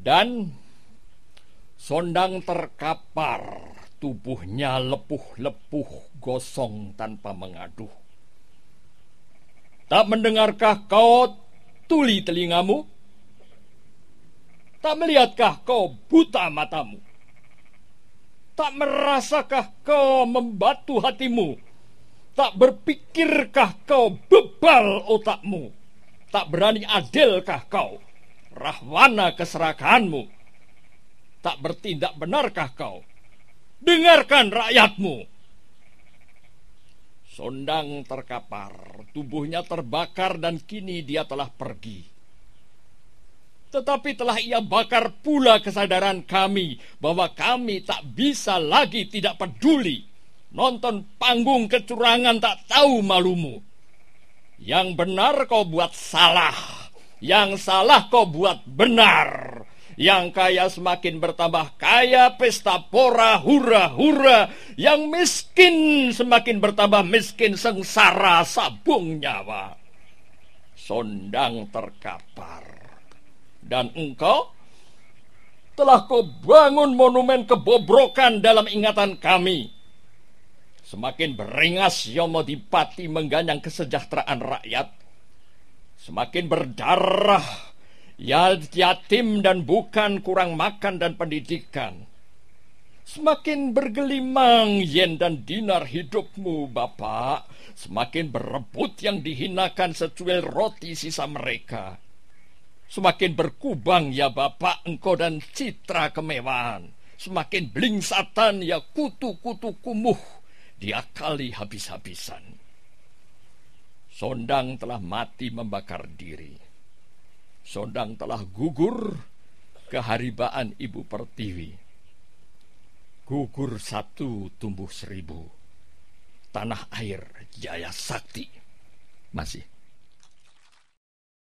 Dan Sondang terkapar, tubuhnya lepuh-lepuh, gosong tanpa mengaduh. Tak mendengarkah kau tuli telingamu? Tak melihatkah kau buta matamu? Tak merasakah kau membatu hatimu? Tak berpikirkah kau bebal otakmu? Tak berani adilkah kau? Rahwana keserakahanmu? Tak bertindak benarkah kau? Dengarkan rakyatmu. Sondang terkapar, tubuhnya terbakar dan kini dia telah pergi. Tetapi telah ia bakar pula kesadaran kami bahwa kami tak bisa lagi tidak peduli. Nonton panggung kecurangan tak tahu malumu. Yang benar kau buat salah, yang salah kau buat benar. Yang kaya semakin bertambah kaya, pesta pora, hura, hura. Yang miskin semakin bertambah miskin, sengsara, sabung nyawa. Sondang terkapar. Dan engkau telah kau bangun monumen kebobrokan dalam ingatan kami. Semakin beringas Yomodipati mengganyang kesejahteraan rakyat. Semakin berdarah Ya yatim dan bukan kurang makan dan pendidikan. Semakin bergelimang yen dan dinar hidupmu, Bapak. Semakin berebut yang dihinakan secuil roti sisa mereka. Semakin berkubang ya Bapak engkau dan citra kemewahan. Semakin blingsatan ya kutu-kutu kumuh diakali habis-habisan. Sondang telah mati membakar diri. Sondang telah gugur keharibaan Ibu Pertiwi. Gugur satu tumbuh seribu. Tanah air Jaya Sakti. Masih.